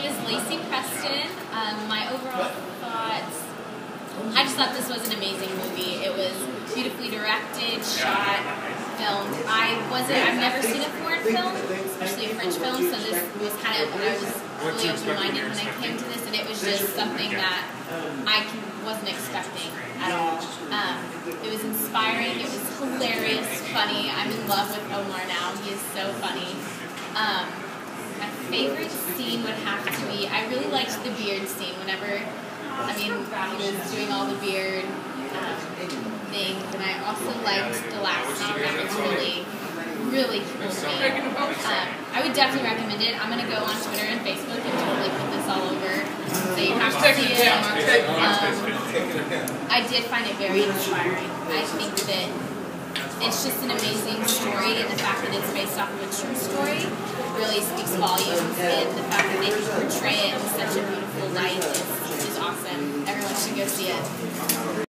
name is Lacy Preston. Um, my overall thoughts, I just thought this was an amazing movie. It was beautifully directed, shot, filmed. I wasn't, I've never seen a foreign film, especially a French film, so this was kind of, I was really open-minded when I came to this, and it was just something that I wasn't expecting at all. Um, it was inspiring, it was hilarious, funny. I'm in love with Omar now. He is so funny. Um, favorite scene would have to be, I really liked the beard scene whenever, I mean, he was doing all the beard um, things, and I also liked the last scene. That was really, really cool to me. Um, I would definitely recommend it. I'm going to go on Twitter and Facebook and totally put this all over. So you have to see it. Um, I did find it very inspiring. I think that it's just an amazing story, and the fact that it's based off of a true story really speaks volumes. And the fact that they can portray it in such a beautiful light is, is awesome. Everyone should go see it.